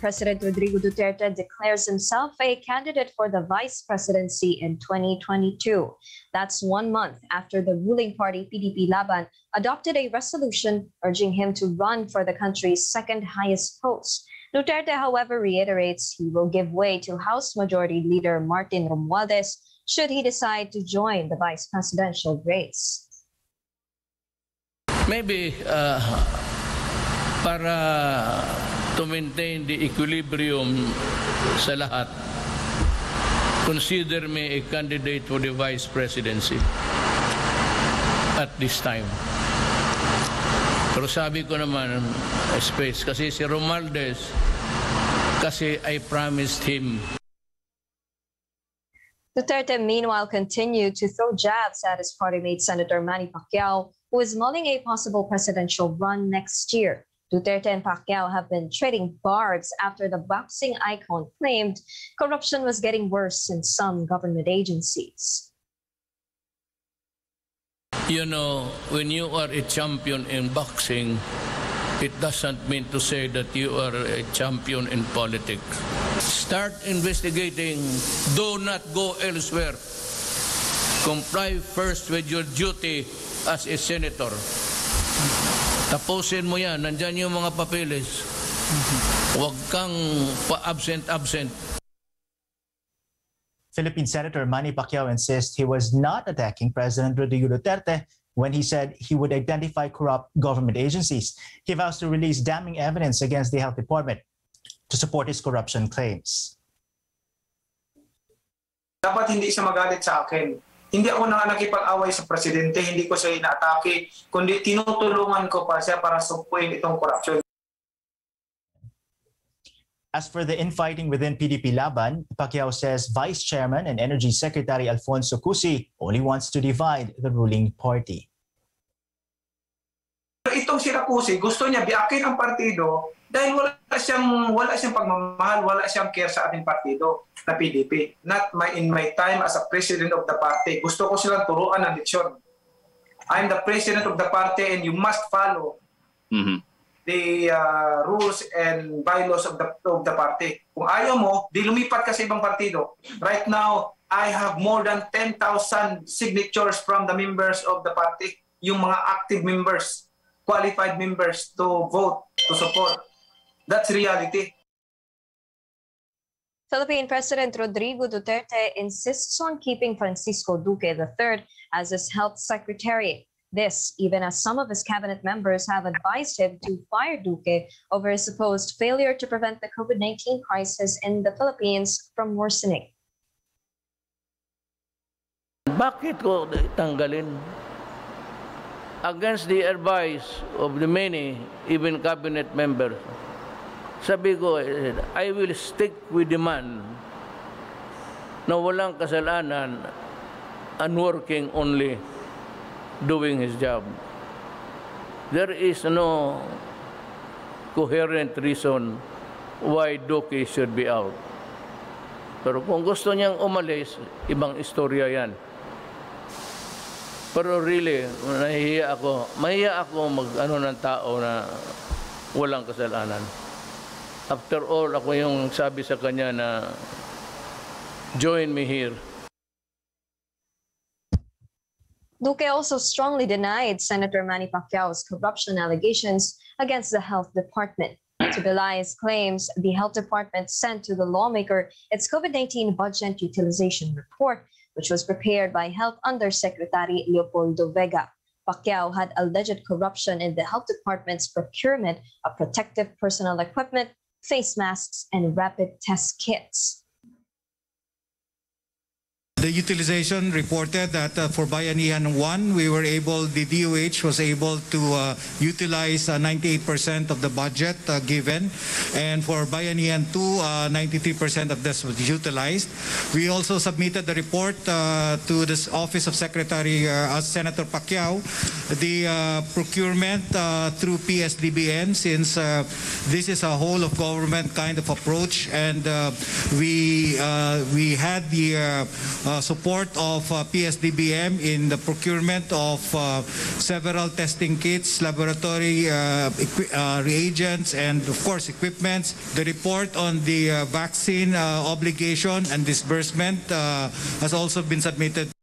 President Rodrigo Duterte declares himself a candidate for the vice presidency in 2022. That's one month after the ruling party PDP Laban adopted a resolution urging him to run for the country's second highest post. Duterte, however, reiterates he will give way to House Majority Leader Martin Romualdez should he decide to join the vice presidential race. Maybe uh, para to maintain the equilibrium sa lahat, consider me a candidate for the vice presidency at this time. Pero sabi ko naman, space, kasi si Romualdez, kasi I promised him Duterte, meanwhile, continued to throw jabs at his party mate Senator Manny Pacquiao, who is mulling a possible presidential run next year. Duterte and Pacquiao have been trading barbs after the boxing icon claimed corruption was getting worse in some government agencies. You know, when you are a champion in boxing, it doesn't mean to say that you are a champion in politics. Start investigating. Do not go elsewhere. Comply first with your duty as a senator. Tapusin mo yan. Nandyan yung mga papeles. Huwag kang pa-absent-absent. Philippine Senator Manny Pacquiao insists he was not attacking President Rodrigo Duterte when he said he would identify corrupt government agencies. He vows to release damning evidence against the health department to support his corruption claims. Dapat hindi siya magalit sa akin. Hindi ako nang nakipag-away sa presidente, hindi ko siya inaatake, kundi tinutulungan ko pa siya para sumpuin itong corruption. As for the infighting within PDP Laban, Pacquiao says Vice Chairman and Energy Secretary Alfonso Cusi only wants to divide the ruling party. Itong si Rakusi, gusto niya biyakin ang partido dahil wala siyang wala siyang pagmamahal, wala siyang care sa ating partido na PDP. Not my in my time as a president of the party. Gusto ko silang turuan ng leksyon. I'm the president of the party and you must follow Mhm. the uh, rules and bylaws of the of the party. Kung ayaw mo, di lumipat ka sa ibang partido. Right now, I have more than 10,000 signatures from the members of the party, yung mga active members, qualified members to vote, to support. That's reality. Philippine President Rodrigo Duterte insists on keeping Francisco Duque III as his health secretary. This, even as some of his cabinet members have advised him to fire Duque over his supposed failure to prevent the COVID 19 crisis in the Philippines from worsening. Bakit ko tanggalin? Against the advice of the many, even cabinet members, sabi ko, I will stick with the man na walang kasalanan and working only, doing his job. There is no coherent reason why Duque should be out. Pero kung gusto niyang umalis, ibang istorya yan. Pero really, nahihiya ako. Mahiya ako mag ano ng tao na walang kasalanan. After all, ako yung sabi sa kanya na join me here. Duque also strongly denied Senator Manny Pacquiao's corruption allegations against the health department. To belie his claims, the health department sent to the lawmaker its COVID 19 budget utilization report, which was prepared by Health Undersecretary Leopoldo Vega. Pacquiao had alleged corruption in the health department's procurement of protective personal equipment, face masks, and rapid test kits. The utilization reported that uh, for Bayanihan 1, we were able, the DOH was able to uh, utilize uh, 98% of the budget uh, given. And for Bayanihan 2, uh, 93% of this was utilized. We also submitted the report uh, to the Office of Secretary uh, Senator Pacquiao, the uh, procurement uh, through PSDBM, since uh, this is a whole of government kind of approach. And uh, we, uh, we had the support of uh, PSDBM in the procurement of uh, several testing kits, laboratory uh, uh, reagents, and of course equipments. The report on the uh, vaccine obligation and disbursement has also been submitted